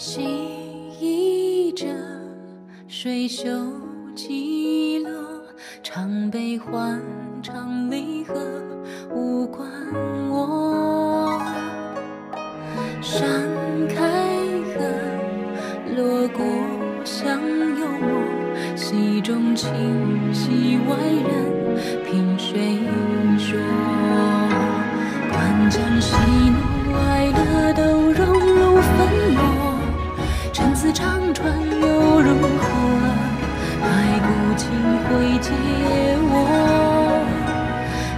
洗衣者，水袖起落，唱悲欢，唱离合，无关我。山开合，锣鼓相有我，溪中情，戏外人，凭谁说？关将喜怒哀乐都融入粉墨，请回借我。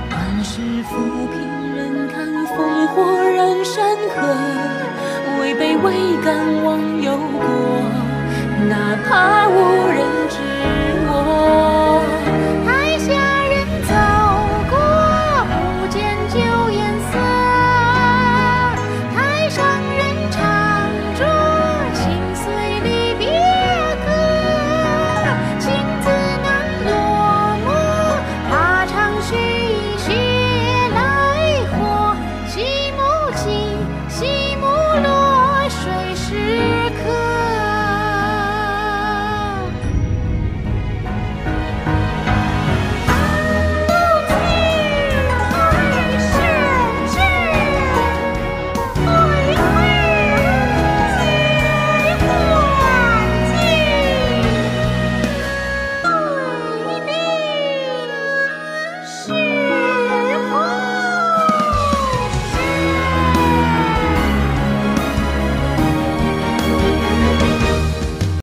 乱世浮萍忍看烽火燃山河，位卑未敢忘忧国，哪怕无人知。